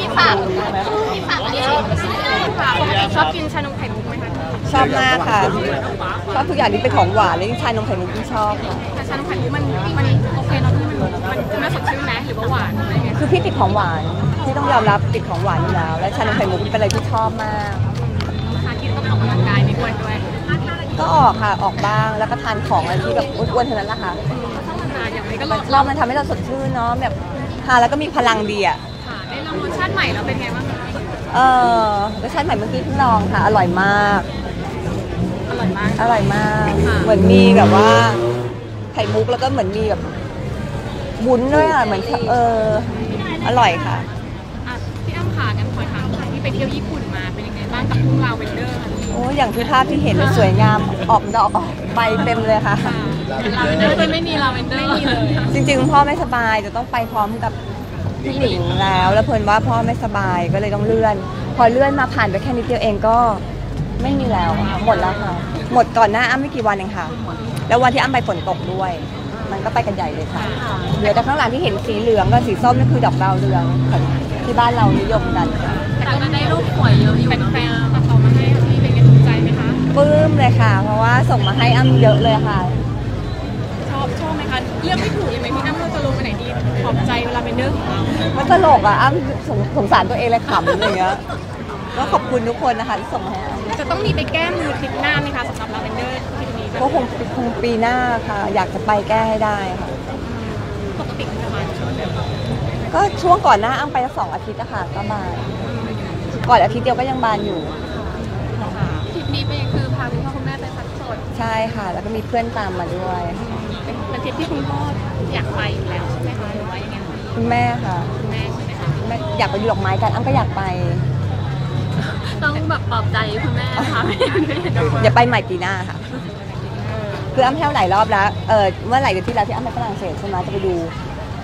พี่ฝากพี่ฝากอันนี้พี่ฝากปกติชอบกินชานมไข่มุกไหมคะชอบมากค่ะ ชอบทุกอย่างที่เป็นของหวานและยิ่งชานมไข่มุกที่ชอบค่ะแต่ชานมไข่มุกมันมันโอเคเนาะพี่มันมันจะไม่สดชื่นไหมหรือว่าหวานอะไรเงี้ยคือพี่ติดของหวานที่ต้องยอมรับติดของหวานอยู่แล้ว และชานมไข่มุกเป็นอะไรที่ชอบมากทานกินต้องออกกำลังกายไม่ควรด้วย ก็ออกค่ะออกบ้างแล้วก็ทานของอะไรที่แบบอ้วนๆเท่านั้นแหละค่ะต้องทานอย่างไรก็ลมัอนงเรามันทำให้เราสดชื่นเนาะแบบ ทานแล้วก็มีพลังดีอะค่ะได้ลองรสชาติใหม่แล้วเป็นไงบ้างคะเออรสชาติใหม่เมื่อกี้เพิ่งลองค่ะ อร่อยมาก อร่อยมาก อร่อยมาก ค่ะ เหมือนมีแบบว่าไข่มุกแล้วก็เหมือนมีแบบวุ้นด้วยอะเหมือนเอออร่อยค่ะ อะพี่อ้ำขากันขอถามค่ะที่ไปเที่ยวญี่ปุ่นมาเป็นยังไงบ้างกับทุ่งลาเวนเดอร์ค่ะโอ้อย่างที่ภาพที่เห็นเลยสวยงามออกดอกออกใบเต็มเลยค่ะลา เวนเดอร์ไม่มีลาเวนเดอร์ไม่มีเลยจริงๆ พ่อไม่สบายจะต้องไปพร้อมกับพี่หนิงแล้ว แล้วเพลินว่าพ่อไม่สบายก็เลยต้องเลื่อน พอเลื่อนมาผ่านไปแค่นิดเดียวเองก็ไม่มีแล้วค่ะหมดแล้วค่ะ หมดก่อนหน้าอ้ำไม่กี่วันเองค่ะ แล้ววันที่อ้ำไปฝนตกด้วย มันก็ไปกันใหญ่เลยค่ะเหลือแต่ข้างหลังที่เห็นสีเหลืองกับสีส้มนั่นคือดอกดาวเรืองที่บ้านเรานิยมกันค่ะแต่ก็ได้รูปสวยเยอะอยู่แฟนๆตัดต่อมาให้ค่ะพี่เป็นไงถูกใจไหมคะปลื้มเลยค่ะ เพราะว่าส่งมาให้อั้มเยอะเลยค่ะ บชอบไหมคะเลือกไม่ถูกยังไงพี่อั้มเราจะลงไปไหนดีขอบใจลาเวนเดอร์ของเรามันตลกอะอั้มสงสงสารตัวเองเลยขำอะไรอย่างเงี้ยก็ขอบคุณทุกคนนะคะที่ส่งมาให้อั้มจะต้องมีไปแก้มือทริปหน้าไหมคะสำหรับลาเวนเดอร์ทริปนี้ก็คงคงปีหน้าค่ะ อยากจะไปแก้ให้ได้ค่ะปกติประมาณช่วงเดือนก็ช่วงก่อนหน้าอั้มไปสักสองอาทิตย์อะค่ะก็บานก่อนอาทิตย์เดียวก็ยังบานอยู่ทริปนี้เป็นคือพาคุณพ่อคุณแม่ไปพัก ผ่อนใช่ค่ะ แล้วก็มีเพื่อนตามมาด้วยเป็นเป็นทริปที่คุณพ่ออยากไปอยู่แล้วใช่ไหมคะหรือว่ายังไงคะคุณแม่ค่ะคุณแม่ใช่ไหมคะคุณแม่อยากไปดูดอกไม้กันอ้ำก็อยากไป ต้องแบบปลอบใจคุณแม่นะคะไม่อยากให้เห็นดอกไม้อย่าไปใหม่ปีหน้าค่ะ คืออ้ำเที่ยวหลายรอบแล้ว เออเมื่อไหร่เดือนที่แล้วที่อ้ำไปฝรั่งเศสใช่ไหมจะไปดู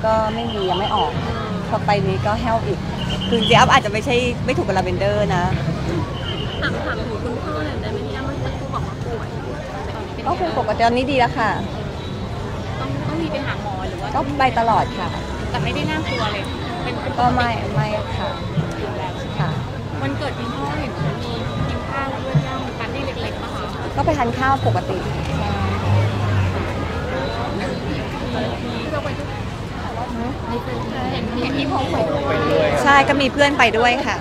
ก็ไม่มียังไม่ออก พอไปนี้ก็แห้วอีก คือจริงๆอั้มอาจจะไม่ใช่ไม่ถูกกับลาเวนเดอร์นะ ถามถามถึงคุณพ่อหน่อยได้ไหม ก็คงปกติตอนนี้ดีแล้วค่ะ ต้องต้องมีไปหาหมอหรือว่าก็ไปตลอดค่ะ แต่ไม่ได้น่ากลัวเลย เป็นก็ไม่ไม่ค่ะอยู่แล้วใช่ไหมค่ะ วันเกิดคุณพ่อเห็นมีกินข้าวด้วยอย่างปาร์ตี้เล็กๆป่ะคะก็ไปทานข้าวปกติ เห็นเห็นพี่พงษ์ไปด้วยใช่ก็มีเพื่อนไปด้วยค่ะ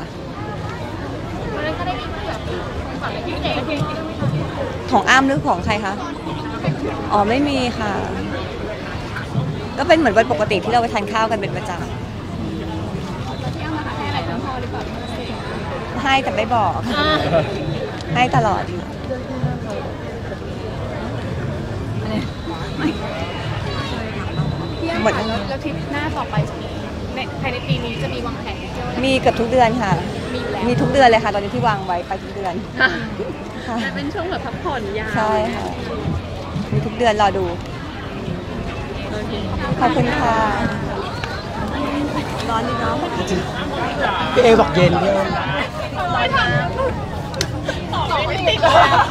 วันนั้นก็ได้มีแบบของขวัญพิเศษ ของอ้ำหรือของใครคะ อ๋อไม่มีค่ะ ก็เป็นเหมือนวันปกติที่เราไปทานข้าวกันเป็นประจพี่อ้ำมาหาให้อะไรคุณพ่อหรือเปล่าำให้แต่ไม่บอก ให้ตลอดค่ะพี่อ้ำหมดค่ะแล้วแล้วทริปหน้าต่อไปจะมี ในภายในปีนี้จะมีวางแผนเที่ยวไหนมีเกือบทุกเดือนค่ะ มีอยู่แล้วมีทุกเดือนเลยค่ะ ตอนนี้ที่วางไว้ไปทุกเดือนค่ะค่ะแต่เป็นช่วงแบบพักผ่อนยาวใช่ค่ะมีทุกเดือนรอดู โอเคขอบคุณค่ะ ร้อนดีเนาะพี่เอบอกเย็นพี่เอต่อไม่ติดเลย